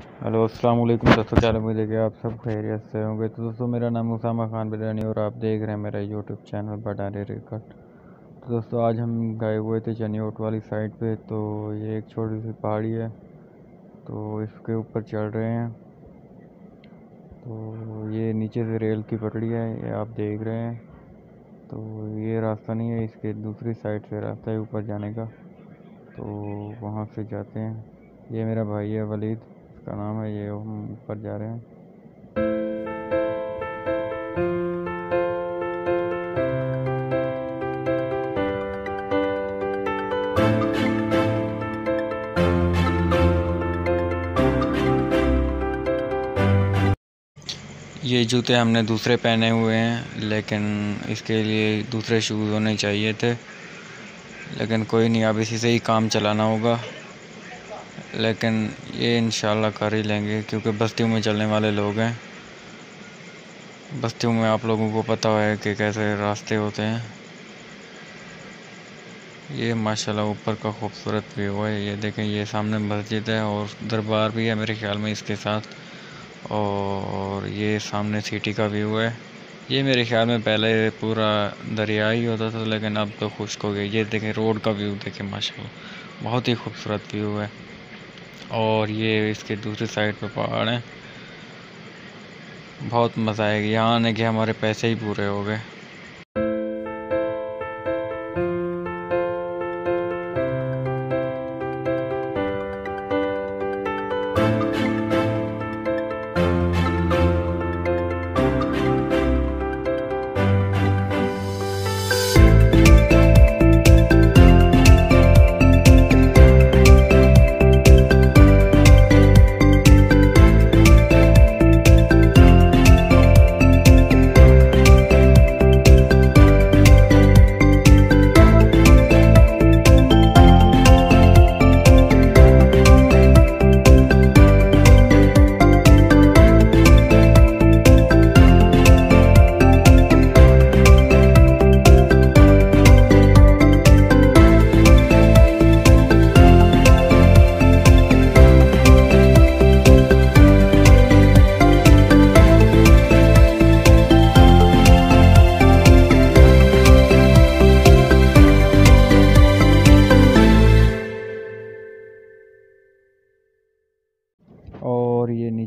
Hello, السلام علیکم دوستوں کیا امید ہے کہ آپ سب خیریت سے ہوں گے۔ تو دوستوں میرا نام اسامہ خان بریانی اور آپ دیکھ رہے ہیں میرا یوٹیوب چینل بٹارے ریکٹ تو دوستوں آج ہم گئے ہوئے تھے چنیوٹ والی سائڈ پہ۔ تو یہ ایک چھوٹی سی پہاڑی ہے۔ تو اس کے اوپر چڑھ رہے ہیں۔ تو یہ نیچے سے ریل کی پٹڑی ہے، یہ آپ دیکھ رہے ہیں۔ تو یہ راستہ نہیں ہے، اس کے دوسری سائڈ سے راستہ ہے اوپر جانے کا۔ تو وہاں سے جاتے ہیں۔ یہ میرا بھائی ہے ولید۔ اس کا نام ہے یہ ہم اوپر جا رہے ہیں۔ یہ جوتے ہم نے دوسرے پہنے ہوئے ہیں، لیکن اس کے لیے دوسرے شوز ہونے چاہیے تھے۔ لیکن کوئی نہیں، اب اسی سے ہی کام چلانا ہوگا۔ لیکن یہ انشاءاللہ کر ہی لیں گے کیونکہ بستیوں میں چلنے والے لوگ ہیں۔ بستیوں میں آپ لوگوں کو پتہ ہے کہ کیسے راستے ہوتے ہیں۔ یہ ماشاءاللہ اوپر کا خوبصورت ویو ہے۔ یہ دیکھیں، یہ سامنے مسجد ہے اور دربار بھی ہے میرے خیال میں اس کے ساتھ۔ اور یہ سامنے سٹی کا ویو ہے۔ یہ میرے خیال میں پہلے پورا دریا ہی ہوتا تھا، لیکن اب تو خشک ہو گیا۔ یہ دیکھیں، روڈ کا ویو دیکھیں، ماشاءاللہ بہت ہی خوبصورت ویو ہے۔ اور یہ اس کے دوسری سائڈ پہ پہاڑ ہیں۔ بہت مزہ آئے گا یہاں آنے کے ہمارے پیسے ہی پورے ہو گئے۔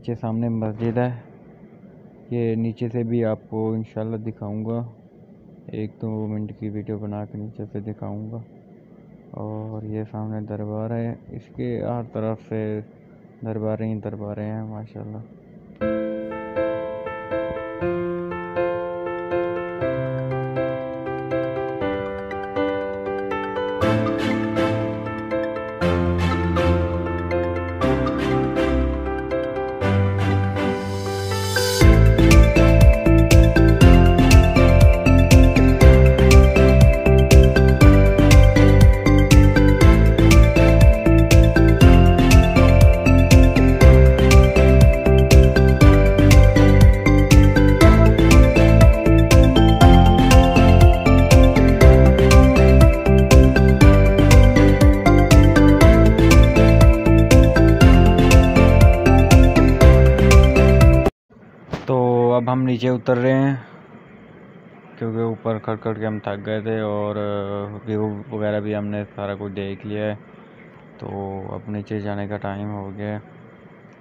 نیچے سامنے مسجد ہے۔ یہ نیچے سے بھی آپ کو انشاءاللہ دکھاؤں گا۔ ایک دو منٹ کی ویڈیو بنا کے نیچے سے دکھاؤں گا۔ اور یہ سامنے دربار ہے۔ اس کے ہر طرف سے درباریں ہی درباریں ہیں، ماشاءاللہ۔ اب ہم نیچے اتر رہے ہیں، کیونکہ اوپر کھڑ کھڑ کے ہم تھک گئے تھے اور ویو وغیرہ بھی ہم نے سارا کچھ دیکھ لیا ہے۔ تو اب نیچے جانے کا ٹائم ہو گیا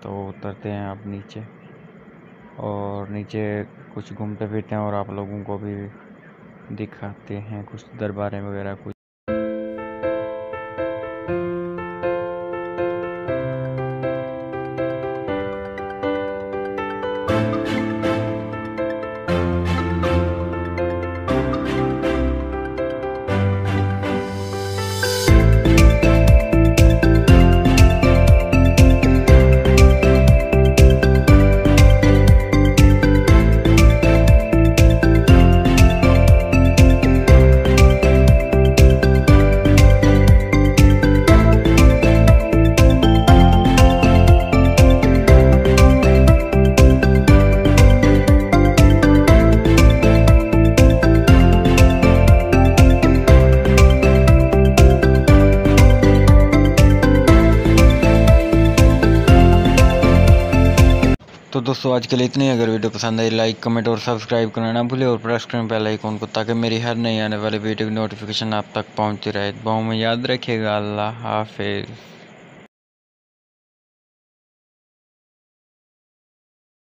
تو اترتے ہیں اب نیچے۔ اور نیچے کچھ گھومتے پھرتے ہیں اور آپ لوگوں کو بھی دکھاتے ہیں، کچھ درباریں وغیرہ، کچھ دوستو، آج کے لیے اتنی اگر ویڈیو پسند آئی، لائک، کمنٹ اور سبسکرائب کرنا نہ بھولے، اور پریس کریں بیل آئیکن کو تاکہ میری ہر نئی آنے والی ویڈیو کی نوٹیفیکیشن آپ تک پہنچتی رہے۔ باؤں میں یاد رکھیے گا۔ اللہ حافظ۔